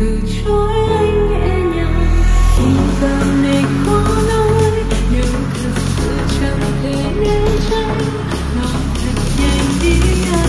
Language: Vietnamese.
từ chối anh nhẹ nhàng tình cảm này khó nói, nhưng thật sự chẳng thể né tránh. Nó thật nhanh đi ngay.